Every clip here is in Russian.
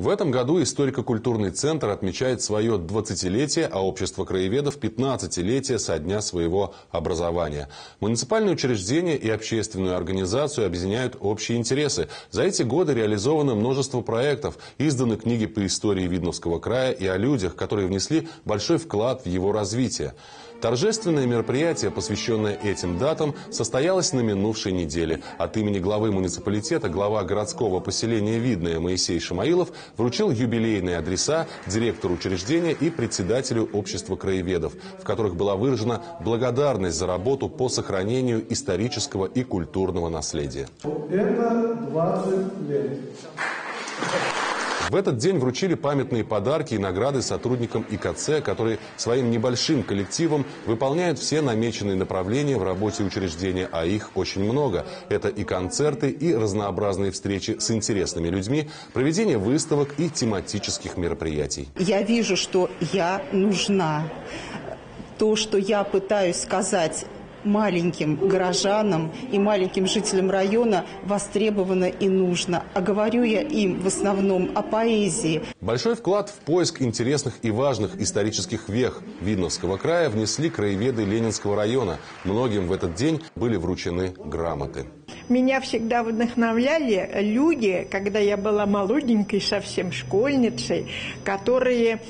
В этом году историко-культурный центр отмечает свое 20-летие, а общество краеведов 15-летие со дня своего образования. Муниципальные учреждения и общественную организацию объединяют общие интересы. За эти годы реализовано множество проектов, изданы книги по истории Видновского края и о людях, которые внесли большой вклад в его развитие. Торжественное мероприятие, посвященное этим датам, состоялось на минувшей неделе. От имени главы муниципалитета глава городского поселения Видное Моисей Шамаилов вручил юбилейные адреса директору учреждения и председателю общества краеведов, в которых была выражена благодарность за работу по сохранению исторического и культурного наследия. Это 20 лет. В этот день вручили памятные подарки и награды сотрудникам ИКЦ, которые своим небольшим коллективом выполняют все намеченные направления в работе учреждения, а их очень много. Это и концерты, и разнообразные встречи с интересными людьми, проведение выставок и тематических мероприятий. Я вижу, что я нужна. То, что я пытаюсь сказать маленьким горожанам и маленьким жителям района востребовано и нужно. А говорю я им в основном о поэзии. Большой вклад в поиск интересных и важных исторических вех Видновского края внесли краеведы Ленинского района. Многим в этот день были вручены грамоты. Меня всегда вдохновляли люди, когда я была молоденькой, совсем школьницей, которые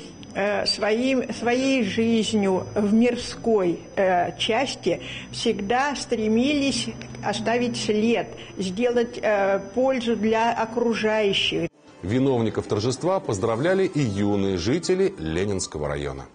своим, своей жизнью в мирской э, части всегда стремились оставить след, сделать э, пользу для окружающих. Виновников торжества поздравляли и юные жители Ленинского района.